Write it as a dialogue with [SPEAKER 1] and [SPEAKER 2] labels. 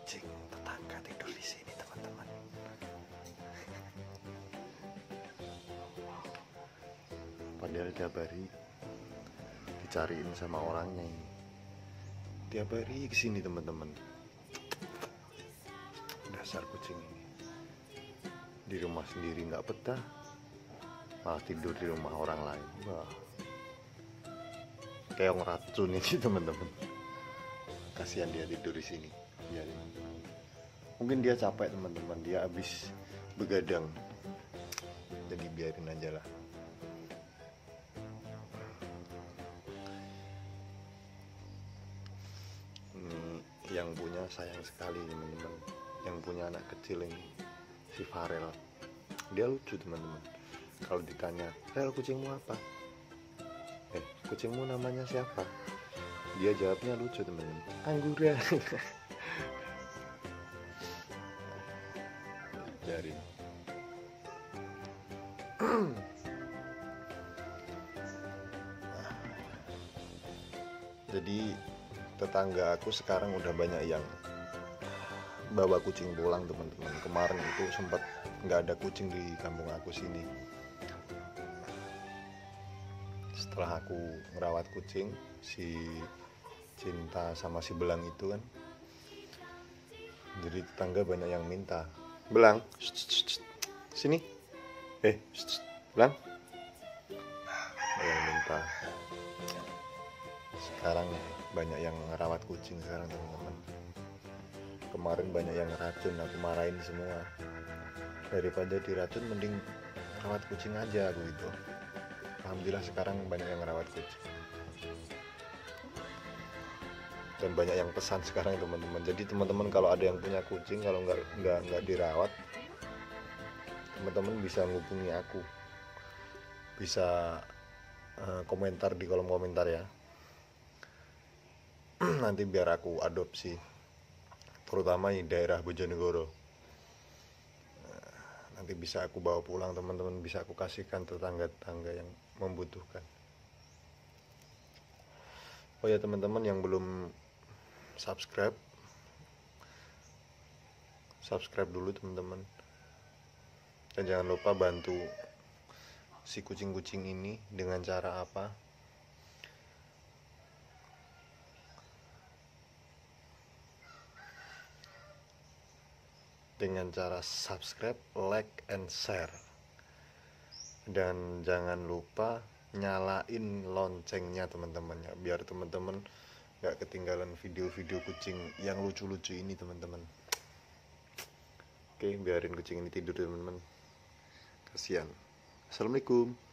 [SPEAKER 1] kucing tetangga tidur di sini teman-teman. Padahal tiap hari dicariin sama orangnya ini. Tiap hari ke sini teman-teman. Dasar kucing ini. Di rumah sendiri nggak betah. Malah tidur di rumah orang lain. Wah. Kayak ngeracun ini teman-teman. Kasihan dia tidur di sini biarin mungkin dia capek teman-teman. Dia habis begadang. Jadi biarin aja lah. Ini yang punya sayang sekali teman-teman. Yang punya anak kecil ini si Farel. Dia lucu teman-teman. Kalau ditanya Farel kucingmu apa? Eh kucingmu namanya siapa? Dia jawabnya lucu teman-teman. Anggura dari jadi tetangga aku sekarang udah banyak yang bawa kucing pulang teman-teman. Kemarin itu sempat nggak ada kucing di kampung aku sini. Setelah aku merawat kucing si cinta sama si belang itu kan jadi tetangga banyak yang minta belang. Sini. Eh belang. Yang minta sekarang banyak yang merawat kucing sekarang teman-teman. Kemarin banyak yang racun aku marahin semua. Daripada diracun mending rawat kucing aja aku gitu. Alhamdulillah sekarang banyak yang rawat kucing dan banyak yang pesan sekarang teman-teman. Jadi teman-teman kalau ada yang punya kucing kalau nggak nggak nggak dirawat teman-teman bisa menghubungi aku. Bisa uh, komentar di kolom komentar ya. Nanti biar aku adopsi terutama di daerah Bojonegoro. Nanti bisa aku bawa pulang teman-teman. Bisa aku kasihkan tetangga-tetangga yang membutuhkan. Oh ya teman-teman yang belum subscribe. Subscribe dulu teman-teman. Dan jangan lupa bantu si kucing-kucing ini dengan cara apa. Dengan cara subscribe, like, and share. Dan jangan lupa nyalain loncengnya teman-teman ya, biar teman-teman gak ketinggalan video-video kucing yang lucu-lucu ini teman-teman. Oke, biarin kucing ini tidur teman-teman. Kasihan. Assalamualaikum.